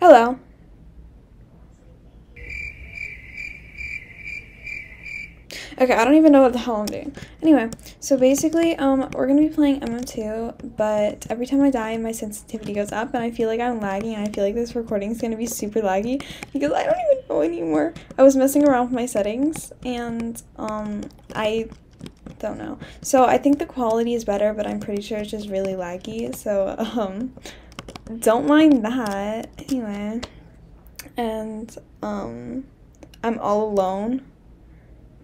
Hello. Okay, I don't even know what the hell I'm doing. Anyway, so basically, um, we're gonna be playing MM2, but every time I die, my sensitivity goes up, and I feel like I'm lagging, and I feel like this recording is gonna be super laggy, because I don't even know anymore. I was messing around with my settings, and, um, I don't know. So I think the quality is better, but I'm pretty sure it's just really laggy, so, um, don't mind that. Anyway, and, um, I'm all alone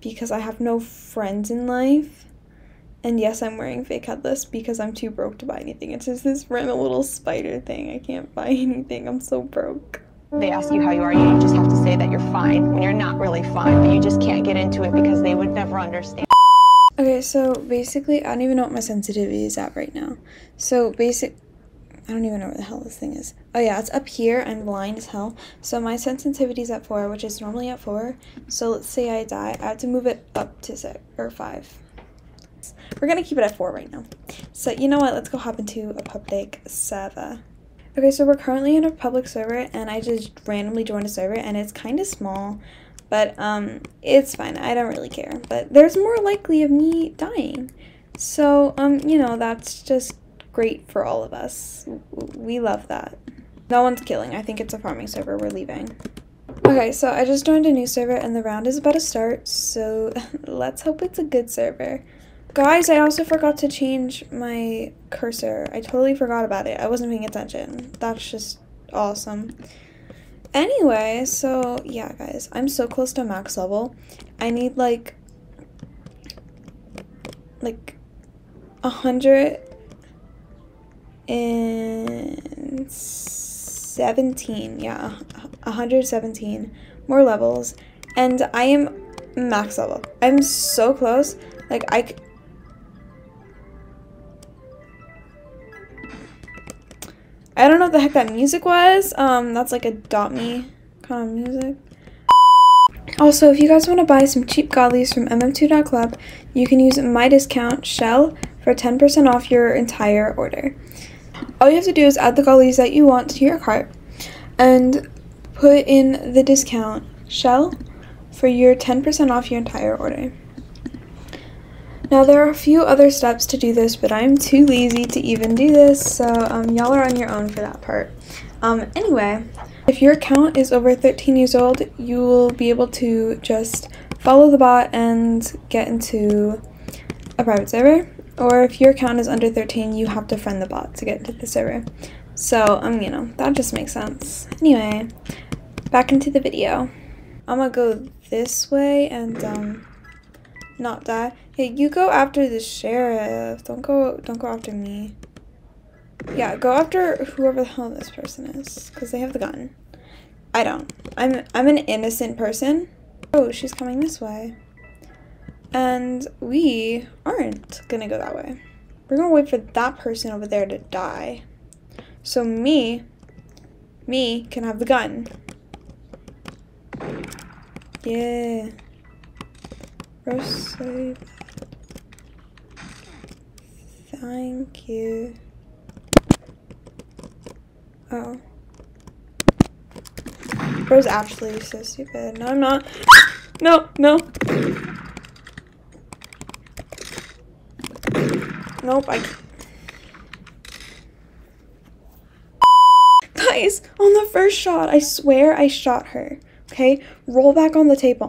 because I have no friends in life. And yes, I'm wearing fake headless because I'm too broke to buy anything. It's just this random little spider thing. I can't buy anything. I'm so broke. They ask you how you are, you just have to say that you're fine when you're not really fine, but you just can't get into it because they would never understand. Okay, so basically, I don't even know what my sensitivity is at right now. So basic, I don't even know where the hell this thing is. Oh yeah, it's up here. I'm blind as hell. So my sensitivity is at 4, which is normally at 4. So let's say I die. I have to move it up to 6 or 5. We're going to keep it at 4 right now. So you know what? Let's go hop into a public server. Okay, so we're currently in a public server and I just randomly joined a server and it's kind of small. But um, it's fine. I don't really care. But there's more likely of me dying. So, um, you know, that's just great for all of us. We love that. No one's killing. I think it's a farming server. We're leaving. Okay, so I just joined a new server and the round is about to start, so let's hope it's a good server. Guys, I also forgot to change my cursor. I totally forgot about it. I wasn't paying attention. That's just awesome. Anyway, so yeah, guys, I'm so close to max level. I need like like a hundred and 17 yeah 117 more levels and i am max level i'm so close like i I don't know what the heck that music was. Um, that's like a dot Me kind of music. Also, if you guys want to buy some cheap godlies from mm2.club, you can use my discount, Chelle, for 10% off your entire order. All you have to do is add the godlies that you want to your cart and put in the discount Chelle for your 10% off your entire order. Now there are a few other steps to do this, but I'm too lazy to even do this, so um, y'all are on your own for that part. Um, anyway, if your account is over 13 years old, you will be able to just follow the bot and get into a private server or if your account is under 13, you have to friend the bot to get into the server. So, um, you know, that just makes sense. Anyway, back into the video. I'm gonna go this way and, um, not die. Hey, you go after the sheriff. Don't go, don't go after me. Yeah, go after whoever the hell this person is, because they have the gun. I don't. I'm, I'm an innocent person. Oh, she's coming this way. And we aren't gonna go that way. We're gonna wait for that person over there to die. So me, me can have the gun. Yeah. Rose Thank you. Oh. Bro's actually so stupid. No, I'm not. No, no. Nope, I... Guys, on the first shot, I swear I shot her. Okay? Roll back on the tape.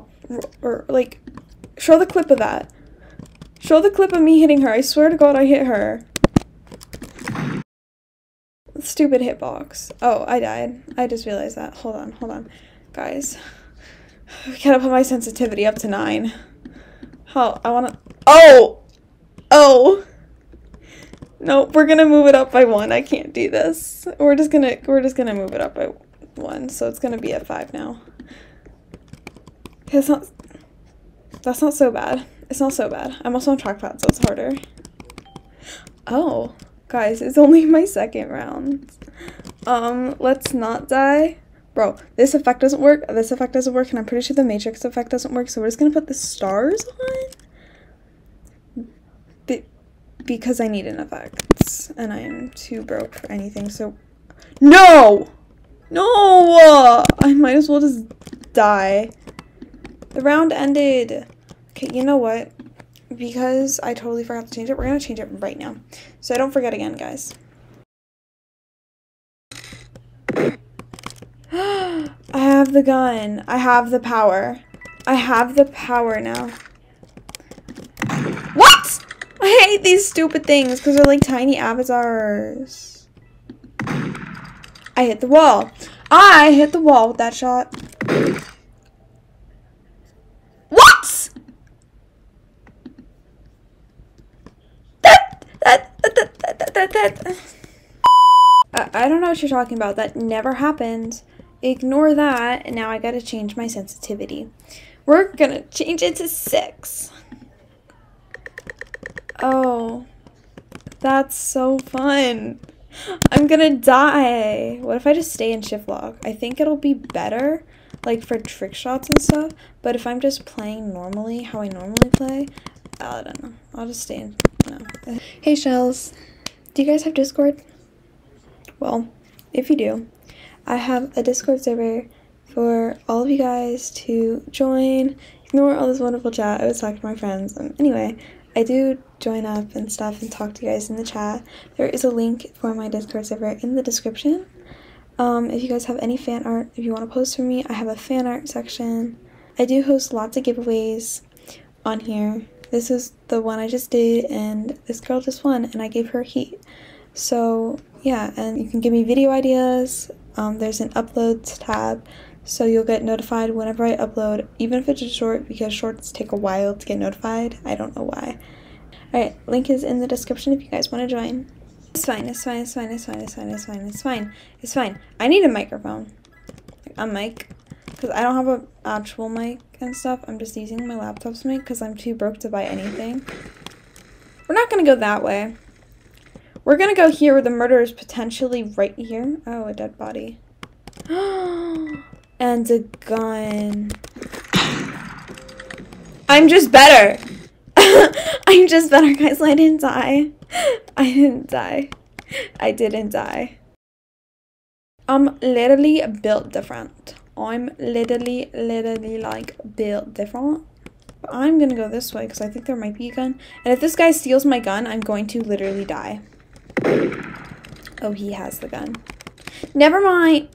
Or, like, show the clip of that. Show the clip of me hitting her. I swear to God I hit her. Stupid hitbox. Oh, I died. I just realized that. Hold on, hold on. Guys. I gotta put my sensitivity up to 9. How? I wanna... Oh! Oh! No, we're gonna move it up by one. I can't do this. We're just gonna we're just gonna move it up by one, so it's gonna be at five now. It's not. That's not so bad. It's not so bad. I'm also on trackpad, so it's harder. Oh, guys, it's only my second round. Um, let's not die. Bro, this effect doesn't work. This effect doesn't work, and I'm pretty sure the Matrix effect doesn't work. So we're just gonna put the stars on because I need an effect and I am too broke for anything. So, no! No! I might as well just die. The round ended. Okay, you know what? Because I totally forgot to change it, we're to change it right now. So I don't forget again, guys. I have the gun. I have the power. I have the power now. I hate these stupid things because they're like tiny avatars. I hit the wall. I hit the wall with that shot. What? That, that, that, that, that, that. I, I don't know what you're talking about. That never happened. Ignore that. And now I gotta change my sensitivity. We're gonna change it to six. Oh, that's so fun. I'm gonna die. What if I just stay in shift lock? I think it'll be better, like for trick shots and stuff. But if I'm just playing normally, how I normally play, I don't know. I'll just stay in. No. Hey Chelles, do you guys have Discord? Well, if you do, I have a Discord server for all of you guys to join. Ignore all this wonderful chat. I was talking to my friends. Um, anyway, I do join up and stuff and talk to you guys in the chat. There is a link for my Discord server in the description. Um, if you guys have any fan art, if you want to post for me, I have a fan art section. I do host lots of giveaways on here. This is the one I just did, and this girl just won, and I gave her heat. So, yeah, and you can give me video ideas. Um, there's an uploads tab, so you'll get notified whenever I upload, even if it's a short, because shorts take a while to get notified. I don't know why. Alright, link is in the description if you guys want to join. It's fine, it's fine, it's fine, it's fine, it's fine, it's fine, it's fine, it's fine. I need a microphone. A mic. Because I don't have an actual mic and stuff. I'm just using my laptop's mic because I'm too broke to buy anything. We're not going to go that way. We're going to go here where the murderer is potentially right here. Oh, a dead body. and a gun. I'm just better. I'm just better, guys. I didn't die. I didn't die. I didn't die. I'm literally built different. I'm literally, literally like built different. I'm gonna go this way because I think there might be a gun. And if this guy steals my gun, I'm going to literally die. Oh, he has the gun. Never mind.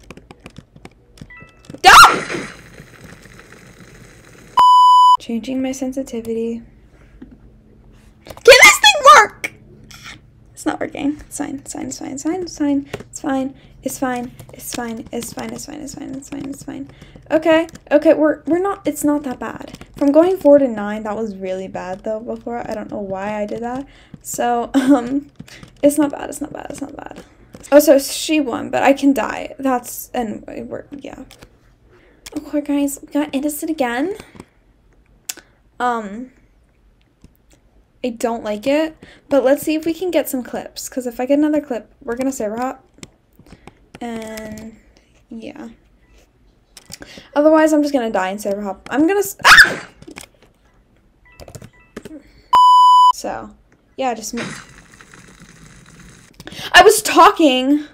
Changing my sensitivity. Can this thing work? It's not working. It's fine. It's fine. It's fine. It's fine. It's fine. It's fine. It's fine. It's fine. It's fine. It's fine. It's fine. It's fine. It's fine. Okay. Okay. We're we're not. It's not that bad. From going four to nine, that was really bad though. Before I don't know why I did that. So um, it's not bad. It's not bad. It's not bad. Oh, so she won, but I can die. That's and we're yeah. Okay, guys, we got innocent again. Um. I don't like it, but let's see if we can get some clips, because if I get another clip, we're going to server hop, and yeah. Otherwise, I'm just going to die in server hop. I'm going to... Ah! So, yeah, just... I was talking!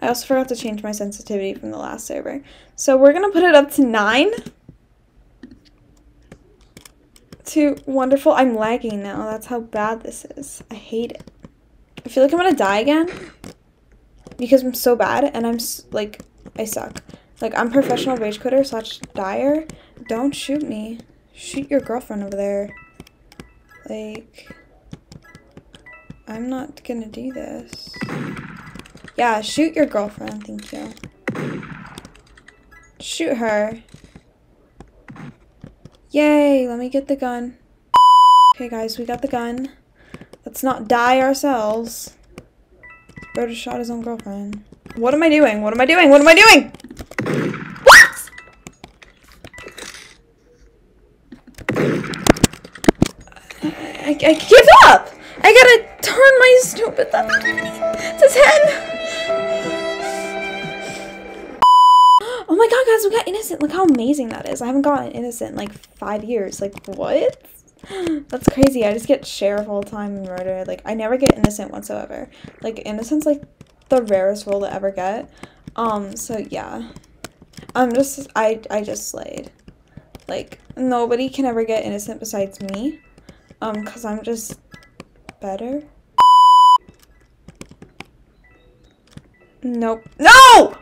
I also forgot to change my sensitivity from the last server. So we're going to put it up to 9 to wonderful. I'm lagging now. That's how bad this is. I hate it. I feel like I'm gonna die again because I'm so bad and I'm like I suck. Like I'm professional rage quitter slash dyer. Don't shoot me. Shoot your girlfriend over there. Like I'm not gonna do this. Yeah, shoot your girlfriend. Thank you. Shoot her. Yay, let me get the gun. Okay, guys, we got the gun. Let's not die ourselves. Bro shot his own girlfriend. What am I doing? What am I doing? What am I doing? What? I, I give up! I gotta turn my stupid to 10! Guys, we got innocent. Look how amazing that is. I haven't gotten innocent in like five years. Like, what? That's crazy. I just get sheriff all the time and murder. Like, I never get innocent whatsoever. Like, innocent's like the rarest role to ever get. Um, so yeah. I'm just I I just slayed. Like nobody can ever get innocent besides me. Um, cause I'm just better. Nope. No!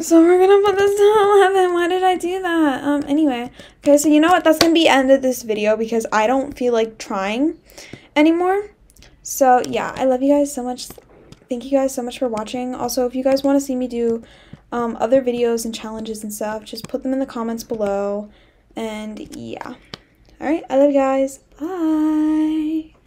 So we're gonna put this to 11. Why did I do that? Um, anyway. Okay, so you know what? That's gonna be end of this video because I don't feel like trying anymore. So yeah, I love you guys so much. Thank you guys so much for watching. Also, if you guys want to see me do um, other videos and challenges and stuff, just put them in the comments below. And yeah. Alright, I love you guys. Bye.